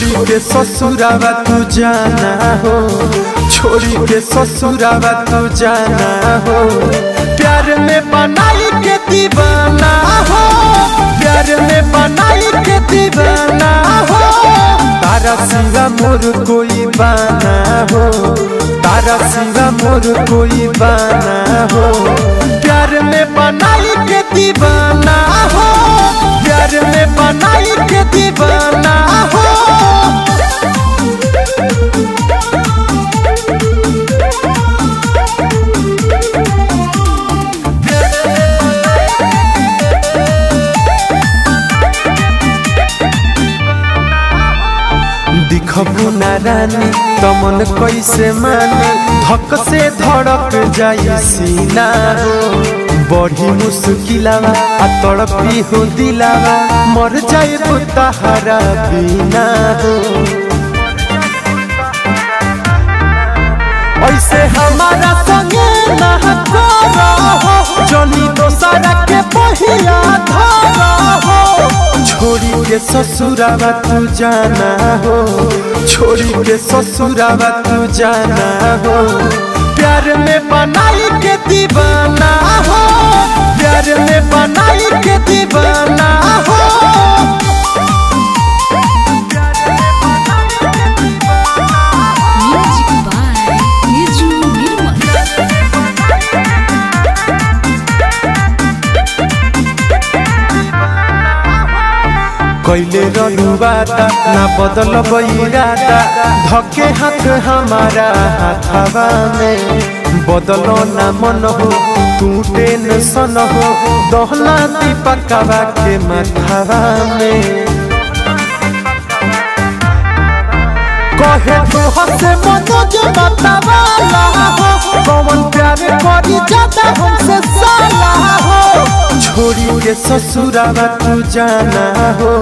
के ससुरावा तू जाना हो। छोड़ी के ससुरावा तू जाना हो। प्यार में बनाई के दीवाना हो। प्यार में बनाई के दीवाना हो। तारा सिवा मोर कोई बाना हो। तारा सिवा मोर कोई बाना हो। प्यार में बनाई के दीवाना दिखबू ना रानी तमन कैसे माने? धक से धड़क जाई सीना। हो बड़ी मुश्किलावा, आ तड़पी हो दिलावा मर जाए तो तहरा बिना। हो ऐसे हमारा संगे ना करो जनी दोसरा के पहिया के ससुरावा तू जाना हो। छोड़ी के ससुरावा तू जाना हो। प्यार में बनाई के दीवाना हो। प्यार में कैले ना बदल इरादा धके हाथ हमारा हाथवा में बदलो ना मन हो तू टेंशन हो दहला दीपकवा के माथवा में कहे तू हसे मनोज बतावाला हो कौन प्यार करी ज़्यादा हमसे साला हो छोड़ी के ससुरावा, तू जाना हो।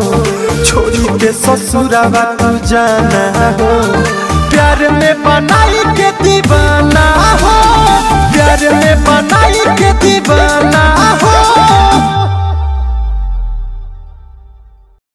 छोरी के ससुरावा, तू जाना हो। प्यार में बनाई के दीवाना हो। प्यार में बनाई के दीवाना